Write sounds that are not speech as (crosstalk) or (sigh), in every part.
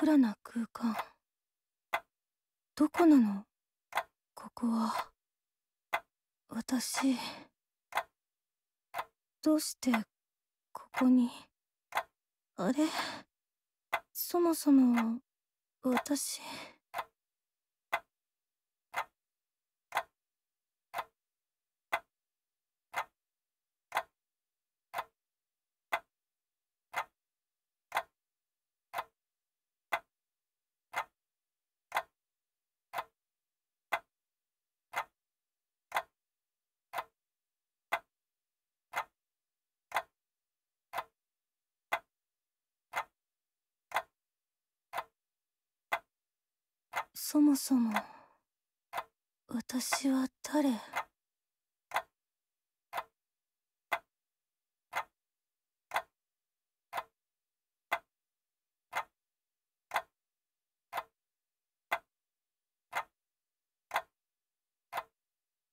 暗な空間。どこなの？ここは。私どうしてここに？あれ？そもそも私。そもそも私は誰？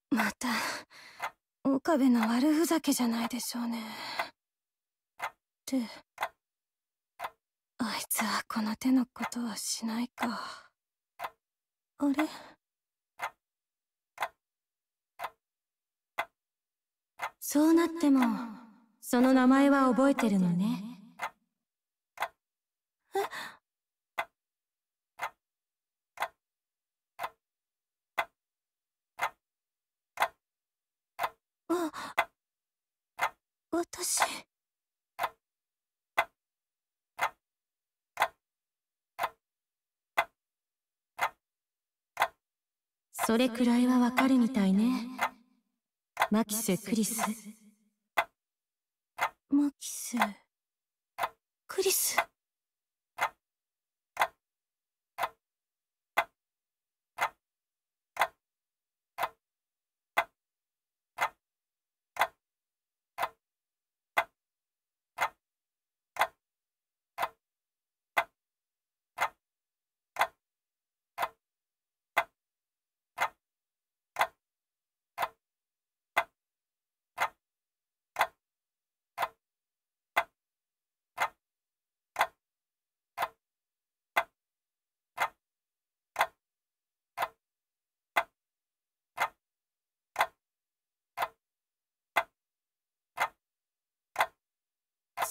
また岡部の悪ふざけじゃないでしょうねってあいつはこの手のことはしないか。あれ？そうなってもその名前は覚えてるのね。え？あ私。それくらいはわかるみたいね。マキセ・クリス。マキセクリス。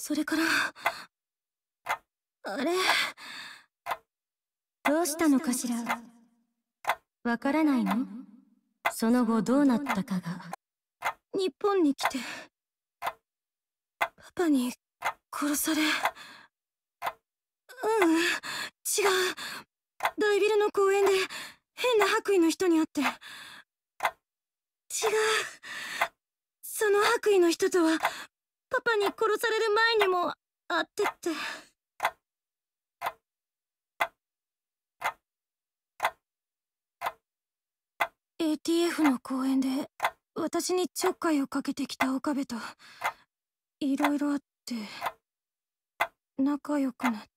それから。あれ？どうしたのかしら？わからないの？その後どうなったかが。日本に来て。パパに殺され。うん。違う。大ビルの公園で変な白衣の人に会って。違う。その白衣の人とはパパに殺される前にも会ってって。ATF の公園で私にちょっかいをかけてきた岡部といろいろあって仲良くなって。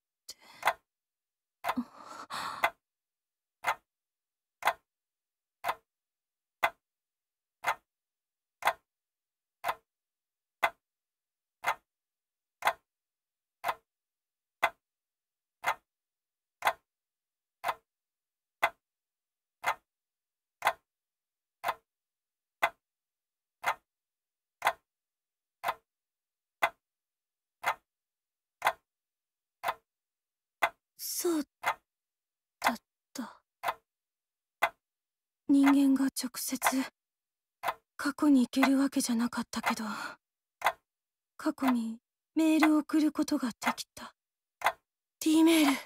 そうだった。人間が直接過去に行けるわけじゃなかったけど過去にメールを送ることができた。D メール。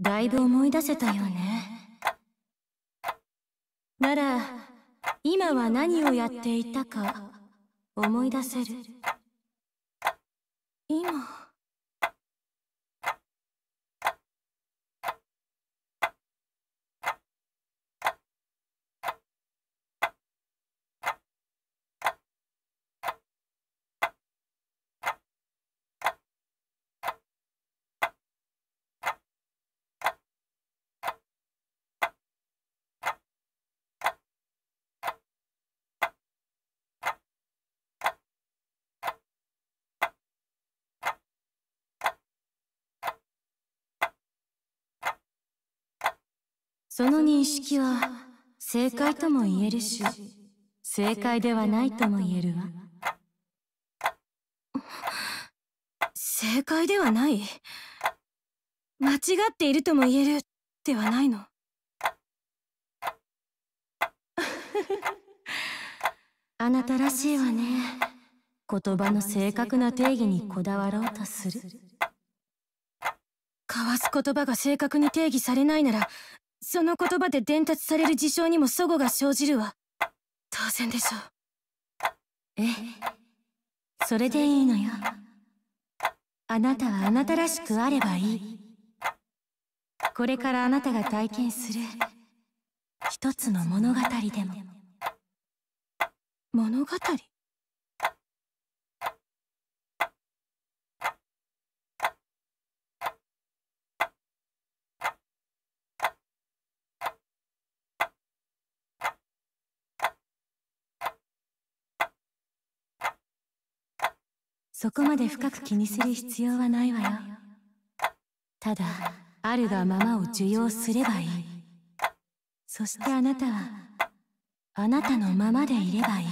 だいぶ思い出せたよね。なら今は何をやっていたか思い出せる。今。その認識は正解とも言えるし正解ではないとも言えるわ。正解ではない？間違っているとも言えるではないの？あなたらしいわね。言葉の正確な定義にこだわろうとする。交わす言葉が正確に定義されないならその言葉で伝達される事象にも齟齬が生じるわ。当然でしょう。ええ。それでいいのよ。あなたはあなたらしくあればいい。これからあなたが体験する。一つの物語でも。物語？そこまで深く気にする必要はないわよ。ただあるがままを受容すればいい。そしてあなたはあなたのままでいればいい。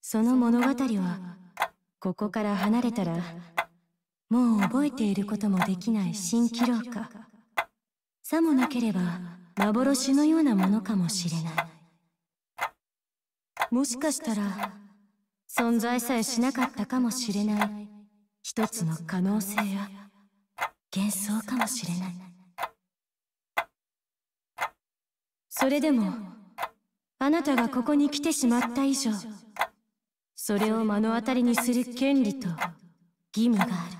その物語はここから離れたらもう覚えていることもできない蜃気楼か。さもなければ幻のようなものかもしれない。もしかしたら存在さえしなかったかもしれない。一つの可能性や。幻想かもしれない。それでもあなたがここに来てしまった以上それを目の当たりにする権利と義務がある。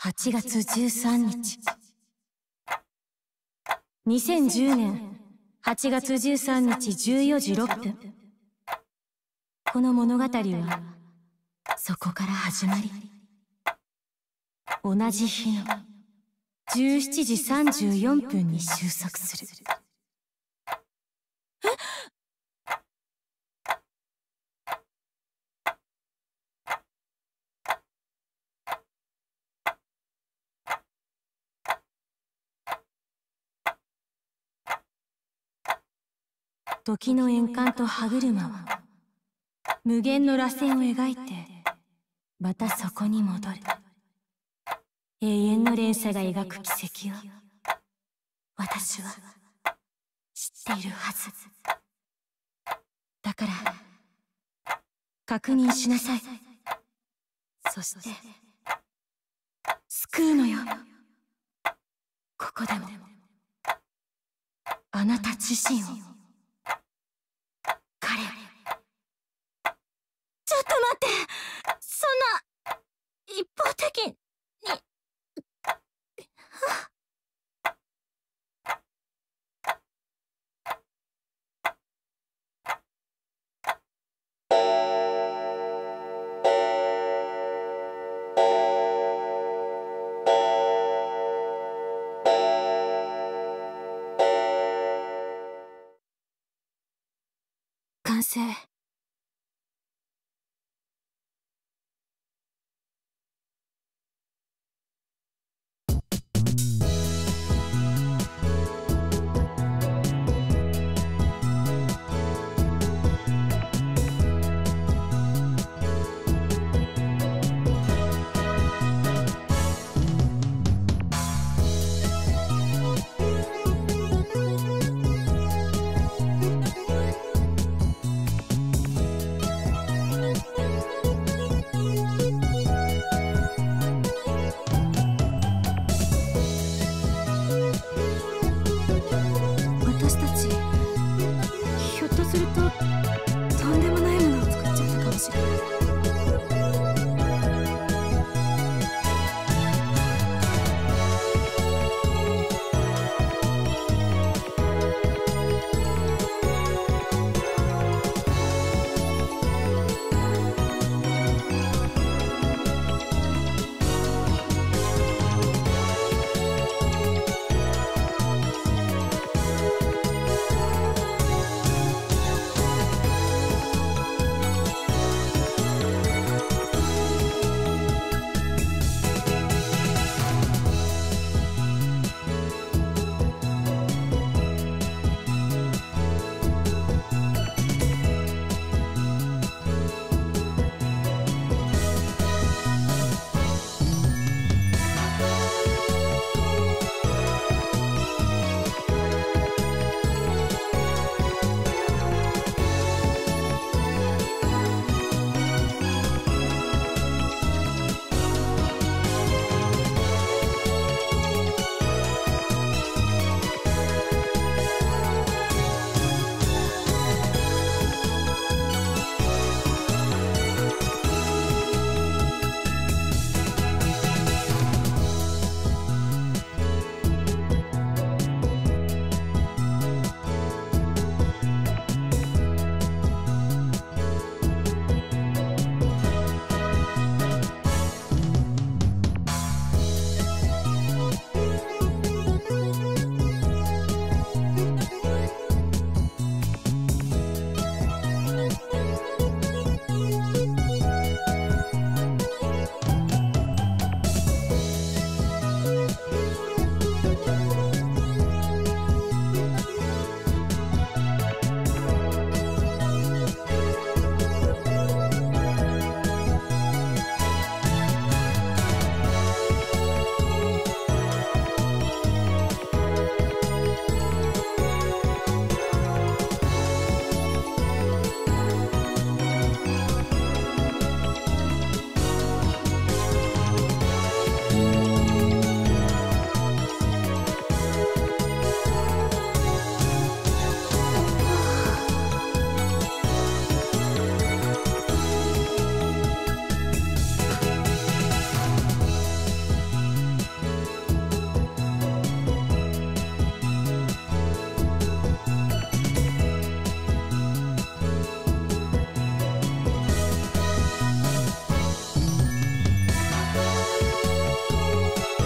8月13日。2010年。8月13日14時6分。この物語はそこから始まり同じ日の17時34分に収束する。時の円環と歯車は無限の螺旋を描いてまたそこに戻る。永遠の連鎖が描く奇跡を私は知っているはず。だから確認しなさい。そして救うのよ。ここでも。あなた自身を。完成。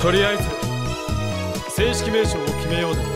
とりあえず正式名称を決めようで。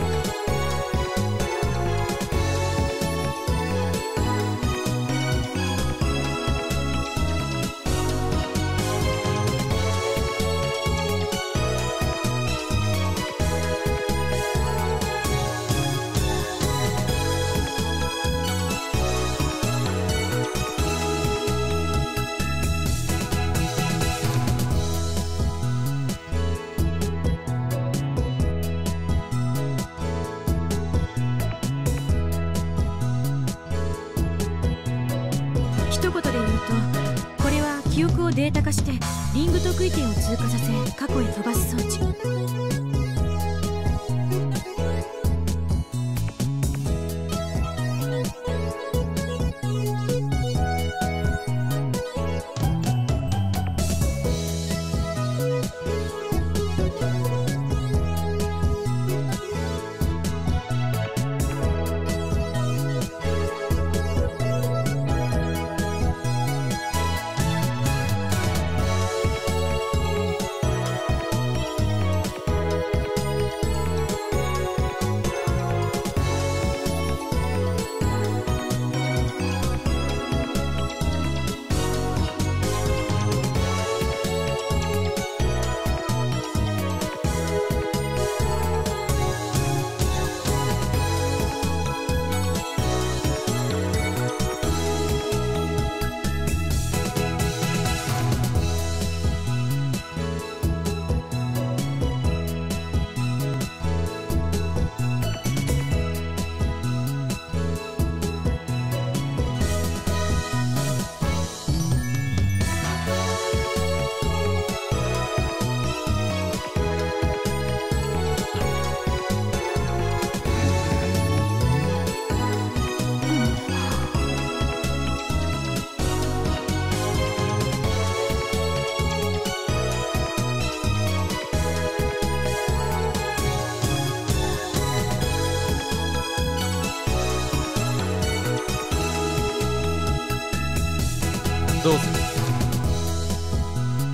データ化してリング得意点を通過させ過去へ飛ばす装置。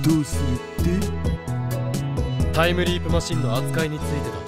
どうするって？タイムリープマシンの扱いについてだ。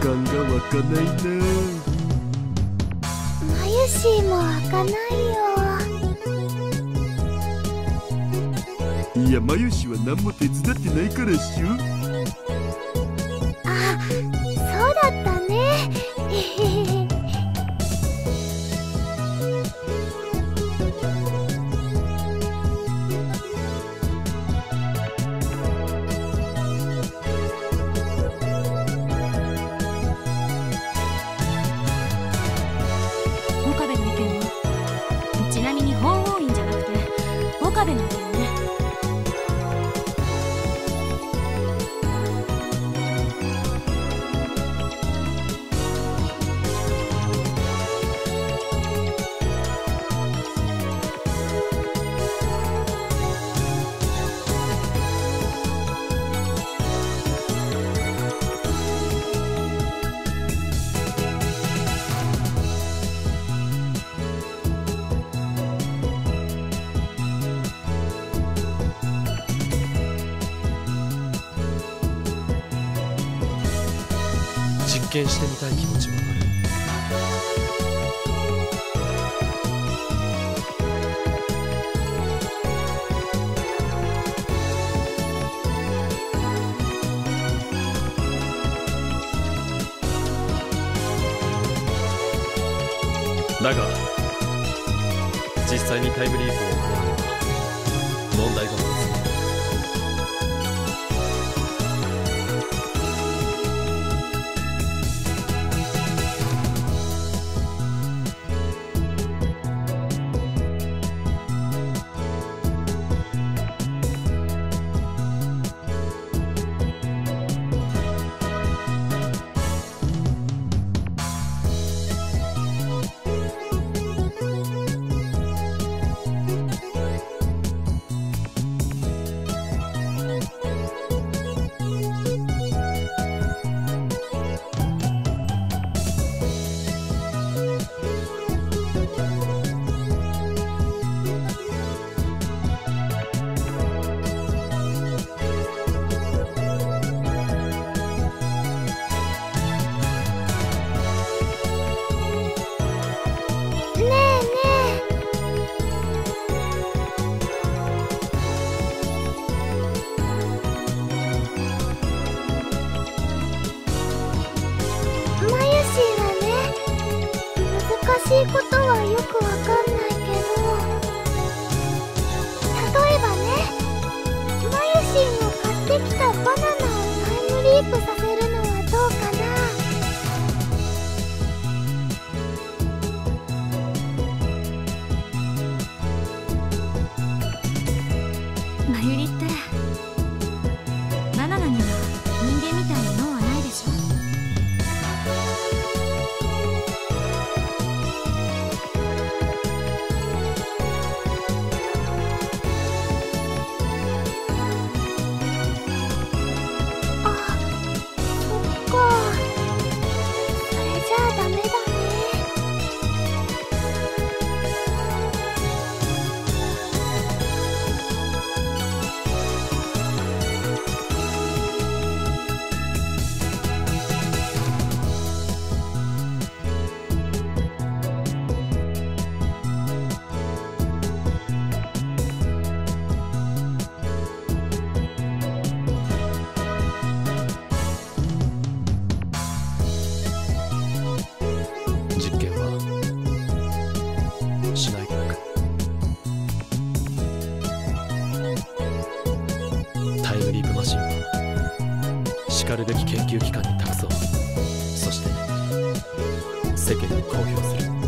かないなマユシーも開かないよ。いやマユシは何も手伝ってないからっしょ験してみたい気持ちもある。だが実際にタイムリープをップさせ給機関に託そう。そして世間に公表する。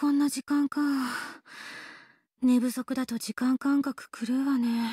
こんな時間か。寝不足だと時間感覚狂うわね。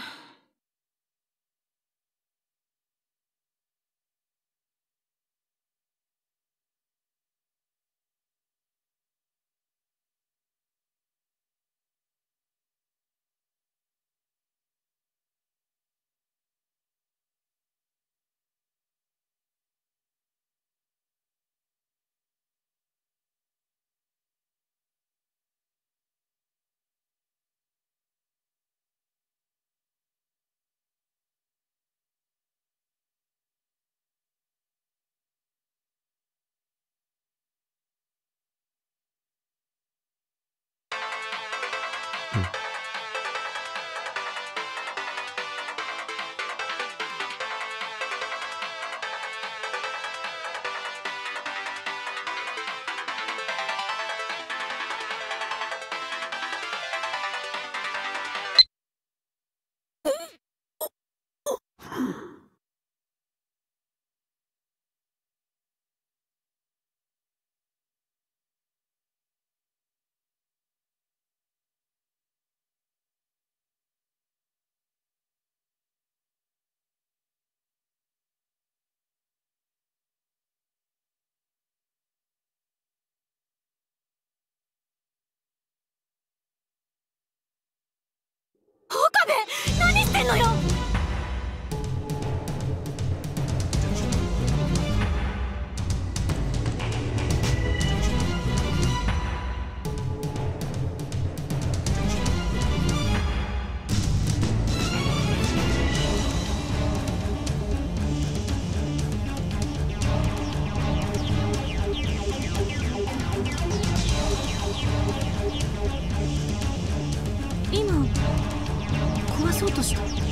そうとした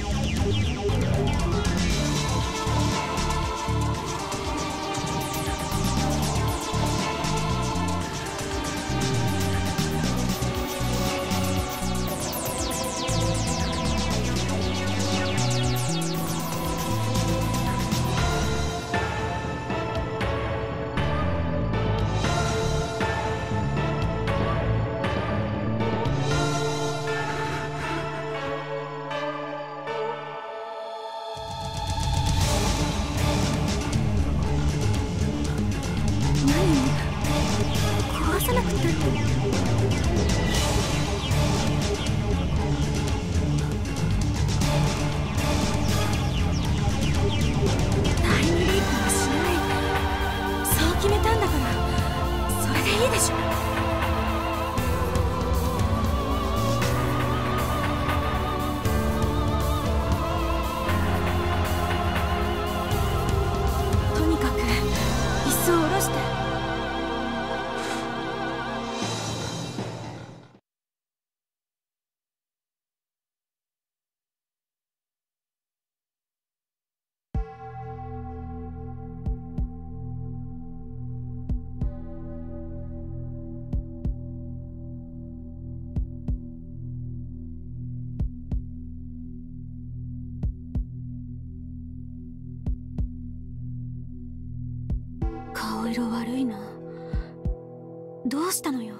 したのよ？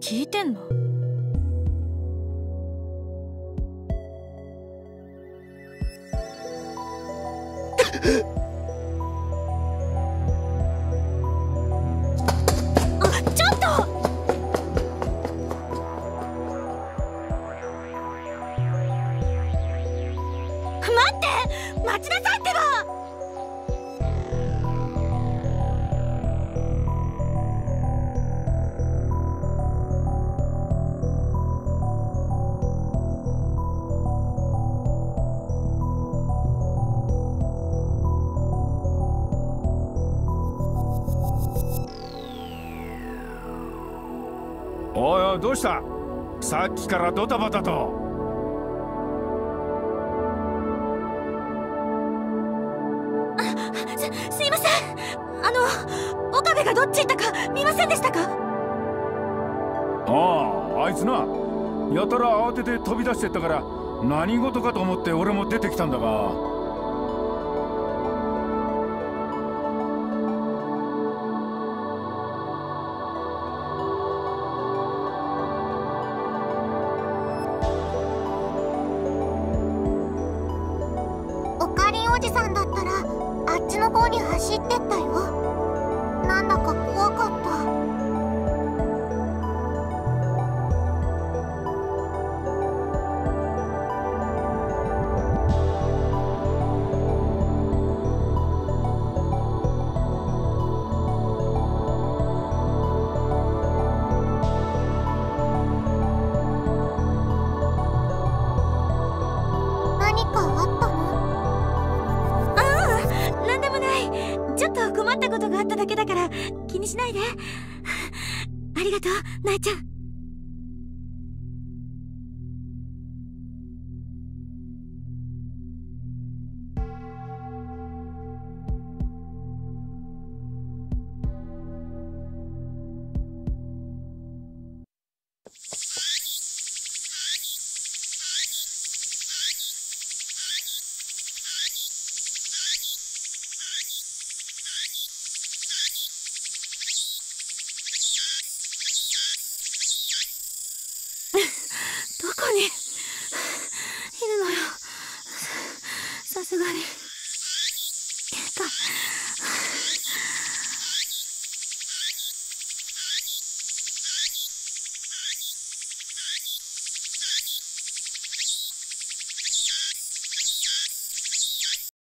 聞いてんの？さっきからドタバタと。すすいません。あの岡部がどっち行ったか見ませんでしたか？あああいつな。やたら慌てて飛び出してったから何事かと思って俺も出てきたんだが。ことがあっただけだから気にしないで (laughs) ありがとう、なえちゃん。